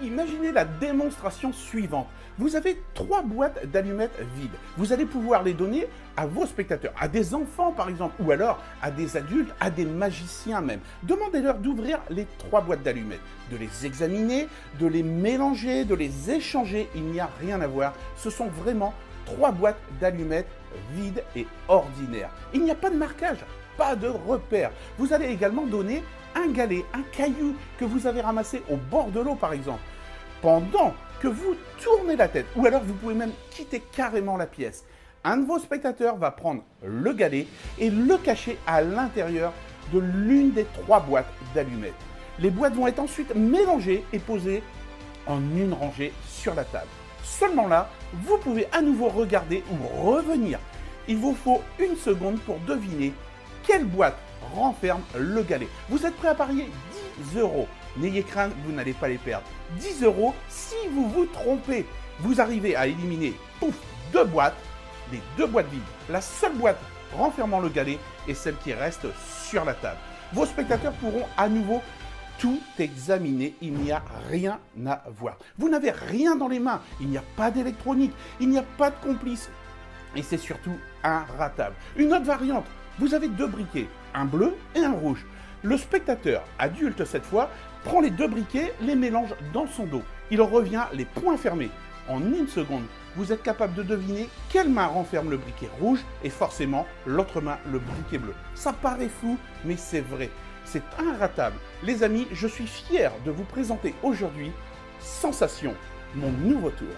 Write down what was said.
Imaginez la démonstration suivante. Vous avez trois boîtes d'allumettes vides. Vous allez pouvoir les donner à vos spectateurs, à des enfants par exemple, ou alors à des adultes, à des magiciens même. Demandez-leur d'ouvrir les trois boîtes d'allumettes, de les examiner, de les mélanger, de les échanger. Il n'y a rien à voir. Ce sont vraiment trois boîtes d'allumettes vides et ordinaires. Il n'y a pas de marquage, pas de repère. Vous allez également donner un galet, un caillou que vous avez ramassé au bord de l'eau par exemple, pendant que vous tournez la tête, ou alors vous pouvez même quitter carrément la pièce, un de vos spectateurs va prendre le galet et le cacher à l'intérieur de l'une des trois boîtes d'allumettes. Les boîtes vont être ensuite mélangées et posées en une rangée sur la table. Seulement là, vous pouvez à nouveau regarder ou revenir. Il vous faut une seconde pour deviner quelle boîte renferme le galet. Vous êtes prêt à parier? 10 euros. N'ayez crainte, vous n'allez pas les perdre. 10 euros si vous vous trompez. Vous arrivez à éliminer, pouf, deux boîtes, les deux boîtes vides. La seule boîte renfermant le galet est celle qui reste sur la table. Vos spectateurs pourront à nouveau tout examiner, il n'y a rien à voir. Vous n'avez rien dans les mains, il n'y a pas d'électronique, il n'y a pas de complice. Et c'est surtout inratable. Une autre variante, vous avez deux briquets, un bleu et un rouge. Le spectateur, adulte cette fois, prend les deux briquets, les mélange dans son dos. Il revient les poings fermés. En une seconde, vous êtes capable de deviner quelle main renferme le briquet rouge et forcément l'autre main le briquet bleu. Ça paraît fou, mais c'est vrai. C'est inratable. Les amis, je suis fier de vous présenter aujourd'hui Sensation, mon nouveau tour.